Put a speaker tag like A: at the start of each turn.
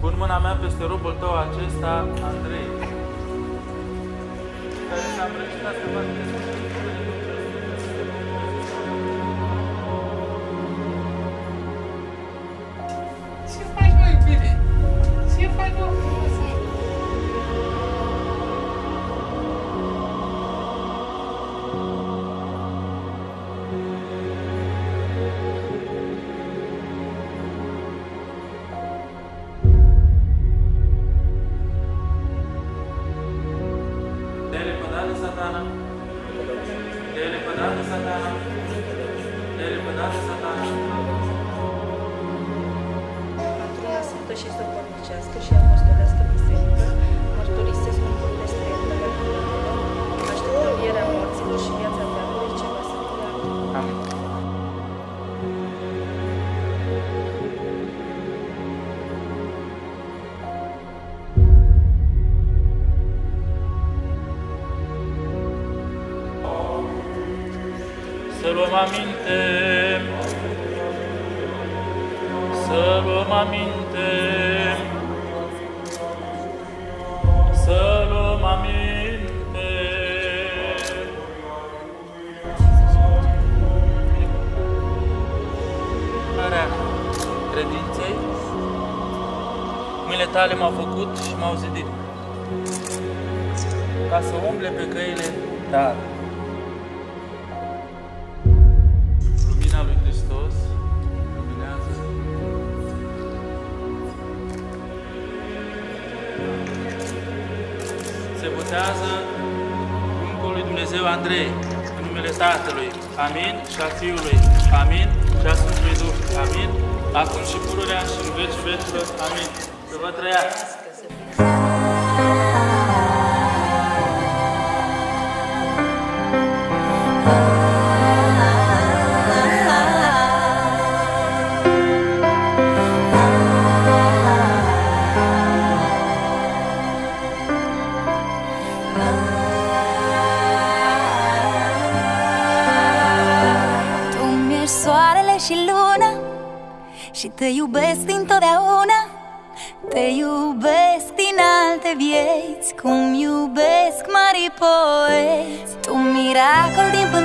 A: Pun mâna mea peste robul tău acesta, Andrei, care s-a îmbrăcișat să facă satana. Dele pădată satana. Dele pădată satana.
B: Într-una sfântă și săpărnicească și apostolească Să
A: luăm aminte, să luăm aminte, să luăm aminte. Care credinței, mâinile tale m-au făcut și m-au zidit, ca să umble pe căile tale. Se botează Duhul lui Dumnezeu Andrei, în numele Tatălui, Amin, și a Fiului, Amin, și a Sfântului Duh, Amin, acum și pururea și în veci vecilor, Amin. Să vă trăiască!
C: Și luna Și te iubesc dintotdeauna Te iubesc din alte vieți Cum iubesc mari poeți Tu miracol din pântecul